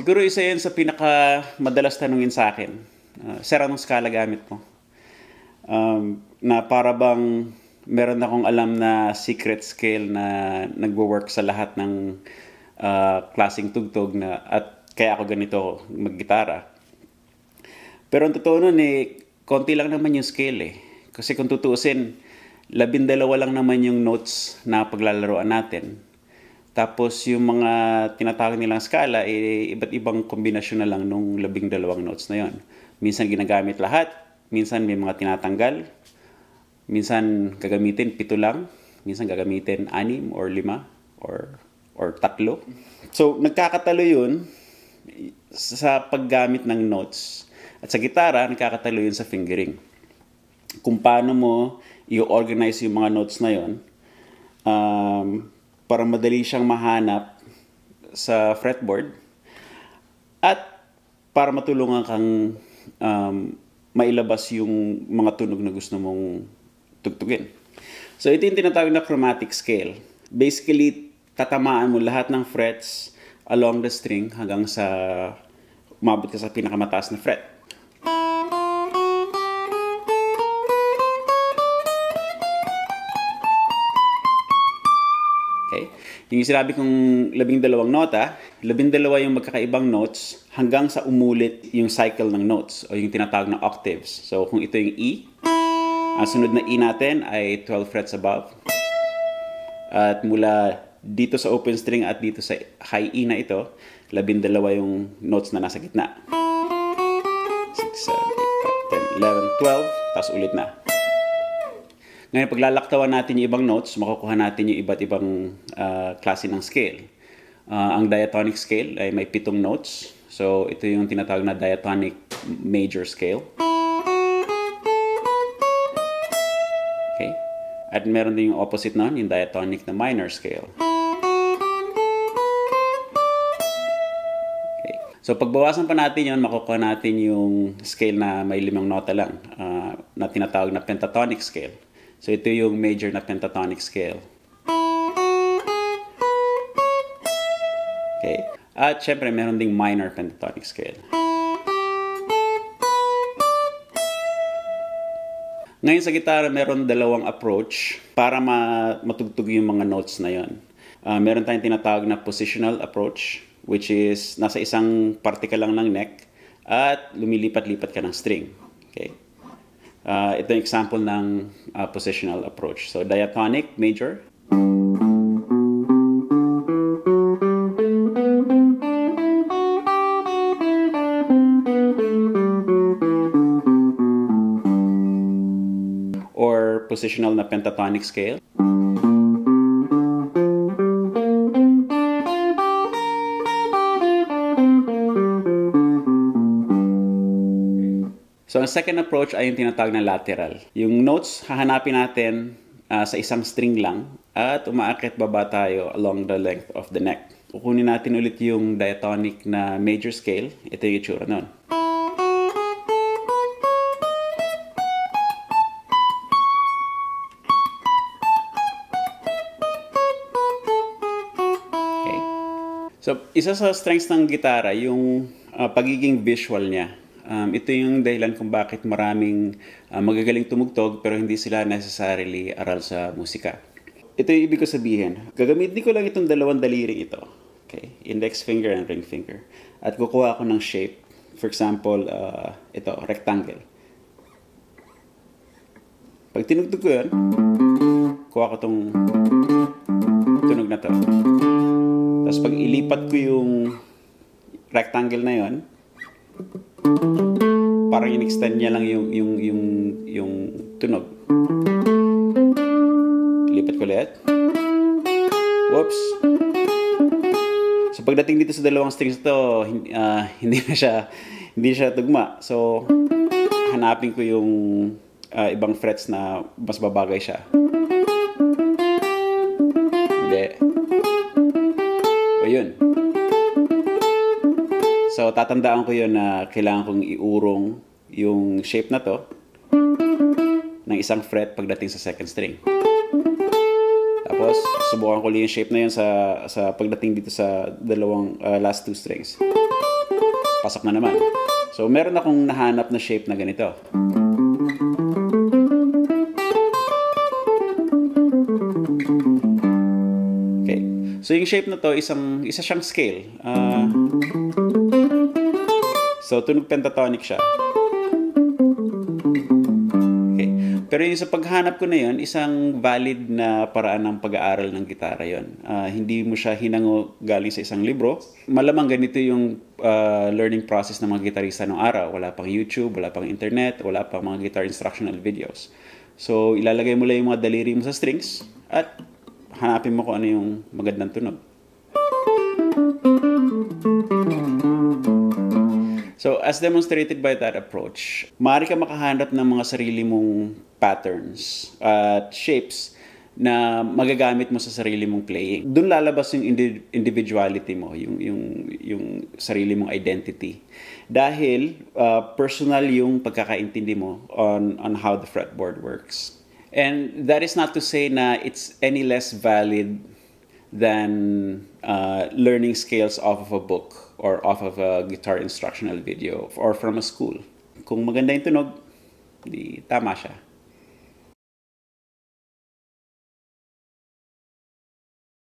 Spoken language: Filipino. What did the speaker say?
Siguro isa yan sa pinaka madalas tanungin sa akin. Uh, sir, anong skala gamit mo? Um, na para bang meron akong alam na secret scale na nagwo-work sa lahat ng uh, klaseng tugtog na at kaya ako ganito maggitara. Pero ang totoo nun eh, konti lang naman yung scale eh. Kasi kung tutuusin, labindalawa lang naman yung notes na paglalaroan natin. Tapos yung mga tinatawag nilang skala, eh, iba't ibang kombinasyon na lang nung labing dalawang notes na yon. Minsan ginagamit lahat, minsan may mga tinatanggal, minsan gagamitin pito lang, minsan gagamitin anim or lima or or tatlo. So nagkakatalo yun sa paggamit ng notes. At sa gitara, nagkakatalo yun sa fingering. Kung paano mo i-organize yung mga notes na yon, um, para madali siyang mahanap sa fretboard at para matulungan kang um, mailabas yung mga tunog na gusto mong tugtugin. So ito yung tinatawag na chromatic scale. Basically, tatamaan mo lahat ng frets along the string hanggang sa umabot ka sa pinakamataas na fret. Yung sinabi kong labing dalawang nota, labing dalawa yung magkakaibang notes hanggang sa umulit yung cycle ng notes o yung tinatawag na octaves. So kung ito yung E, ang sunod na E natin ay 12 frets above. At mula dito sa open string at dito sa high E na ito, labing dalawa yung notes na nasa gitna. 6, 7, 8, 10, 11, 12, tapos ulit na. Ngayon, paglalaktawan natin yung ibang notes, makukuha natin yung iba't ibang uh, klase ng scale. Uh, ang diatonic scale ay may pitong notes. So, ito yung tinatawag na diatonic major scale. Okay? At meron din yung opposite nun, yung diatonic na minor scale. Okay. So, pagbawasan pa natin yun, makukuha natin yung scale na may limang nota lang, uh, na tinatawag na pentatonic scale. So ito yung major na pentatonic scale. Okay. At syempre, meron ding minor pentatonic scale. Ngayon sa gitara, meron dalawang approach para ma matugtog yung mga notes na yon. Uh, meron tayong tinatawag na positional approach, which is nasa isang parte ka lang ng neck at lumilipat-lipat ka ng string. Okay? Uh, ito yung example ng uh, positional approach. So diatonic, major. Or positional na pentatonic scale. So, ang second approach ay yung tinatawag na lateral. Yung notes, hahanapin natin uh, sa isang string lang at umaakit baba tayo along the length of the neck. Kukunin natin ulit yung diatonic na major scale. Ito yung itsura nun. Okay. So, isa sa strengths ng gitara, yung uh, pagiging visual niya. Um, ito yung dahilan kung bakit maraming uh, magagaling tumugtog pero hindi sila necessarily aral sa musika. Ito yung ibig ko sabihin. Gagamitin ko lang itong dalawang daliri ito. Okay? Index finger and ring finger. At kukuha ako ng shape. For example, uh, ito, rectangle. Pag tinugtog ko yun, kuha ko itong tunog na to. Tapos pag ilipat ko yung rectangle na yon parang in-extend niya lang yung yung yung yung tunog. Lipat ko ulit. Whoops. So pagdating dito sa dalawang strings to, uh, hindi na siya hindi siya tugma. So hanapin ko yung uh, ibang frets na mas babagay siya. So, tatandaan ko yun na kailangan kong iurong yung shape na to ng isang fret pagdating sa second string. Tapos, subukan ko yung shape na yun sa, sa pagdating dito sa dalawang uh, last two strings. Pasok na naman. So, meron akong nahanap na shape na ganito. Okay. So, yung shape na to, isang, isa siyang scale. Uh, so, tunog pentatonic siya. Pero yung sa paghanap ko na yon isang valid na paraan ng pag-aaral ng gitara yon. Uh, ah, hindi mo siya hinango galing sa isang libro. Malamang ganito yung uh, learning process ng mga gitarista ng araw. Wala pang YouTube, wala pang internet, wala pang mga guitar instructional videos. So, ilalagay mo lang yung mga daliri mo sa strings at hanapin mo kung ano yung magandang tunog. So, as demonstrated by that approach, maaari ka makahanap ng mga sarili mong patterns at shapes na magagamit mo sa sarili mong playing. Doon lalabas yung individuality mo, yung, yung, yung sarili mong identity. Dahil uh, personal yung pagkakaintindi mo on, on how the fretboard works. And that is not to say na it's any less valid than uh, learning scales off of a book or off of a guitar instructional video or from a school. Kung maganda yung tunog, di tama siya.